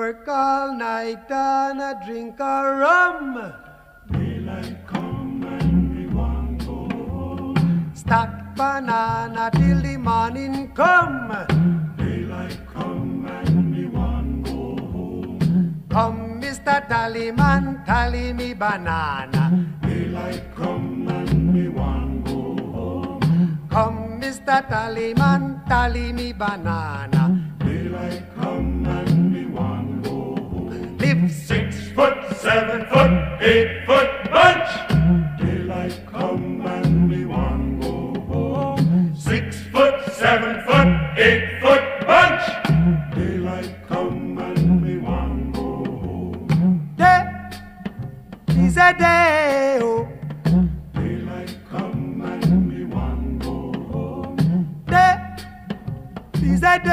Work all night and a drink a rum. Daylight come and we want go home. Stack banana till the morning come. Daylight come and we want go home. Come, Mr. Tallyman, tally me banana. Daylight come and we want go home. Come, Mr. Tallyman, tally me banana. Six foot, seven foot, eight foot bunch. Daylight come and we want go home. Six foot, seven foot, eight foot bunch. Daylight come and we want go home. Day is a day. Oh. Daylight come and we want go home. Day is a day.